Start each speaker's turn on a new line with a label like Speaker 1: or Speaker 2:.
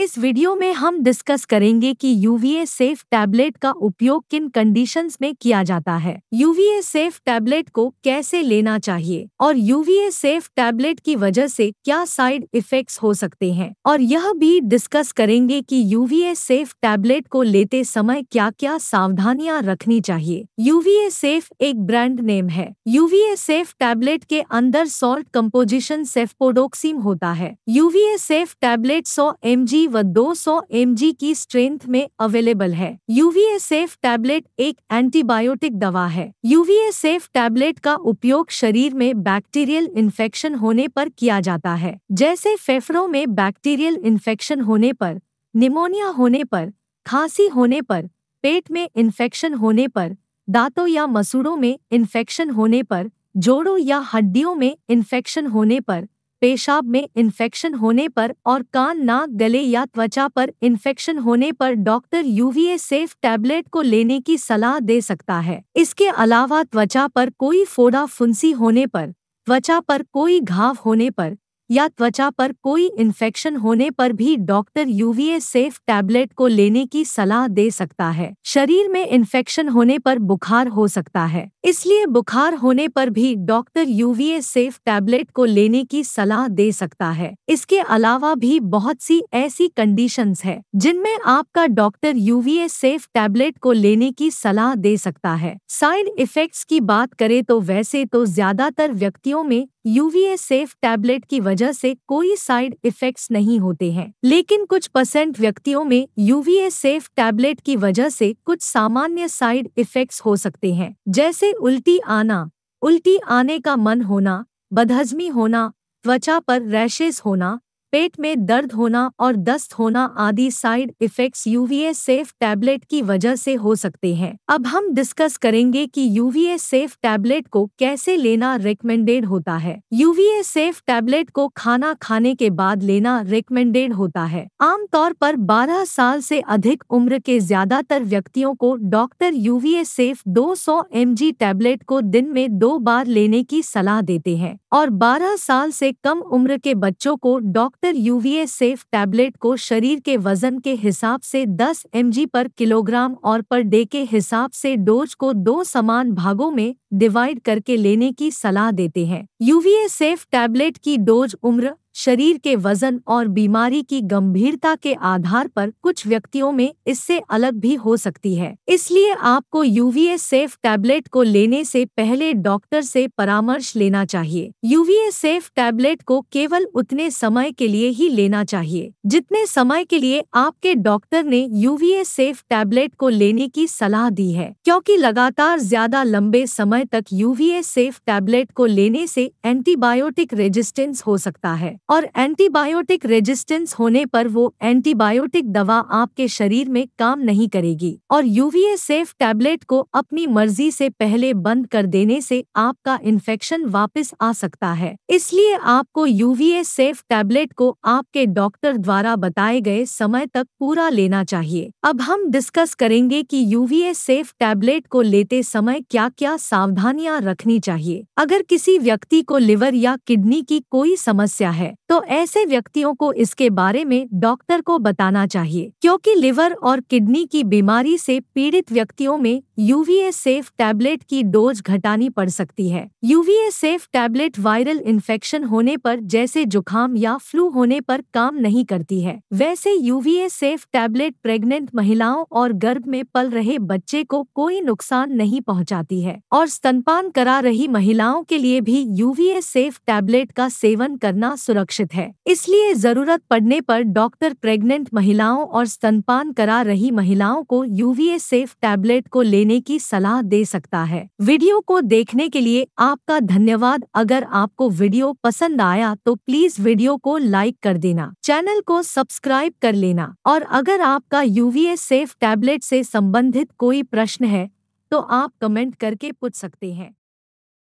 Speaker 1: इस वीडियो में हम डिस्कस करेंगे कि यूवीए सेफ़ टैबलेट का उपयोग किन कंडीशंस में किया जाता है। यूवीए सेफ़ टैबलेट को कैसे लेना चाहिए और यूवीए सेफ़ टैबलेट की वजह से क्या साइड इफेक्ट्स हो सकते हैं। और यह भी डिस्कस करेंगे कि यूवीए सेफ़ टैबलेट को लेते समय क्या क्या सावधानियाँ रखनी चाहिए। यूवीए सेफ़ एक ब्रांड नेम है। यूवीए सेफ़ टैबलेट के अंदर सॉल्ट कंपोजिशन सेफपोडोक्सीम होता है। यूवीए सेफ़ टैबलेट सौ एम व 200 mg की स्ट्रेंथ में अवेलेबल है। यूवीए सेफ़ टैबलेट एक एंटीबायोटिक दवा है। यूवीए सेफ़ टैबलेट का उपयोग शरीर में बैक्टीरियल इन्फेक्शन होने पर किया जाता है। जैसे फेफड़ों में बैक्टीरियल इन्फेक्शन होने पर निमोनिया होने पर, खांसी होने पर, पेट में इन्फेक्शन होने पर, दांतों या मसूड़ों में इन्फेक्शन होने पर, जोड़ों या हड्डियों में इन्फेक्शन होने पर पेशाब में इन्फेक्शन होने पर और कान, नाक, गले या त्वचा पर इन्फेक्शन होने पर डॉक्टर यूवीए सेफ़ टैबलेट को लेने की सलाह दे सकता है। इसके अलावा त्वचा पर कोई फोड़ा फुंसी होने पर, त्वचा पर कोई घाव होने पर या त्वचा पर कोई इन्फेक्शन होने पर भी डॉक्टर यूवीए सेफ़ टैबलेट को लेने की सलाह दे सकता है। शरीर में इन्फेक्शन होने पर बुखार हो सकता है। इसलिए बुखार होने पर भी डॉक्टर यूवीए सेफ़ टैबलेट को लेने की सलाह दे सकता है। इसके अलावा भी बहुत सी ऐसी कंडीशंस है, जिनमें आपका डॉक्टर यूवीए सेफ़ टैबलेट को लेने की सलाह दे सकता है। साइड इफेक्ट्स की बात करें तो वैसे तो ज़्यादातर व्यक्तियों में यूवीए सेफ़ टैबलेट की वजह से कोई साइड इफेक्ट्स नहीं होते हैं। लेकिन कुछ परसेंट व्यक्तियों में यूवीए सेफ़ टैबलेट की वजह से कुछ सामान्य साइड इफेक्ट्स हो सकते हैं। जैसे उल्टी आना, उल्टी आने का मन होना, बदहजमी होना, त्वचा पर रैशेस होना पेट में दर्द होना और दस्त होना आदि side effects UVA safe tablet की वजह से हो सकते हैं। अब हम डिस्कस करेंगे कि यूवीए सेफ़ टैबलेट को कैसे लेना रिकमेंडेड होता है। यूवीए सेफ़ टैबलेट को खाना खाने के बाद लेना रिकमेंडेड होता है। आमतौर पर 12 साल से अधिक उम्र के ज़्यादातर व्यक्तियों को डॉक्टर यूवीए सेफ़ 200 mg टैबलेट को दिन में दो बार लेने की सलाह देते हैं और 12 साल से कम उम्र के बच्चों को doctor doctor UVA safe tablet को शरीर के वज़न के हिसाब से 10 एम पर किलोग्राम और पर डे के हिसाब से डोज को दो समान भागों में डिवाइड करके लेने की सलाह देते हैं। यूवीए सेफ़ टैबलेट की डोज उम्र शरीर के वज़न और बीमारी की गंभीरता के आधार पर कुछ व्यक्तियों में इससे अलग भी हो सकती है। इसलिए आपको यूवीए सेफ़ टैबलेट को लेने से पहले डॉक्टर से परामर्श लेना चाहिए। यूवीए सेफ़ टैबलेट को केवल उतने समय के लिए ही लेना चाहिए, जितने समय के लिए आपके डॉक्टर ने यूवीए सेफ़ टैबलेट को लेने की सलाह दी है, क्योंकि लगातार ज़्यादा लंबे समय तक यूवीए सेफ़ टैबलेट को लेने से एंटीबायोटिक रेजिस्टेंस हो सकता है। और एंटीबायोटिक रेजिस्टेंस होने पर वो एंटीबायोटिक दवा आपके शरीर में काम नहीं करेगी और यूवीए सेफ़ टैबलेट को अपनी मर्ज़ी से पहले बंद कर देने से आपका इन्फेक्शन वापस आ सकता है। इसलिए आपको यूवीए सेफ़ टैबलेट को आपके डॉक्टर द्वारा बताए गए समय तक पूरा लेना चाहिए। अब हम डिस्कस करेंगे कि यूवीए सेफ़ टैबलेट को लेते समय क्या क्या सावधानियाँ रखनी चाहिए। अगर किसी व्यक्ति को लिवर या किडनी की कोई समस्या है तो ऐसे व्यक्तियों को इसके बारे में डॉक्टर को बताना चाहिए, क्योंकि लिवर और किडनी की बीमारी से पीड़ित व्यक्तियों में यूवीए सेफ़ टैबलेट की डोज घटानी पड़ सकती है। UVA safe tablet viral infection होने पर जैसे जुखाम या फ्लू होने पर काम नहीं करती है। वैसे यूवीए सेफ़ टैबलेट प्रेग्नेंट महिलाओं और गर्भ में पल रहे बच्चे को कोई नुकसान नहीं पहुंचाती है, और स्तनपान करा रही महिलाओं के लिए भी यूवीए सेफ़ टैबलेट का सेवन करना सुरक्षित सुरक्षित है। इसलिए ज़रूरत पड़ने पर डॉक्टर प्रेग्नेंट महिलाओं और स्तनपान करा रही महिलाओं को यूवीए सेफ़ टैबलेट को लेने की सलाह दे सकता है। वीडियो को देखने के लिए आपका धन्यवाद। अगर आपको वीडियो पसंद आया तो प्लीज़ वीडियो को लाइक कर देना, चैनल को सब्सक्राइब कर लेना और अगर आपका यूवीए सेफ़ टैबलेट से संबंधित कोई प्रश्न है तो आप कमेंट करके पूछ सकते हैं।